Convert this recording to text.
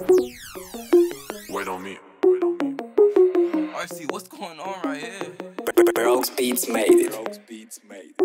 Wait on me. RC, what's going on right here? Rose Beats made it. Rose Beats made it.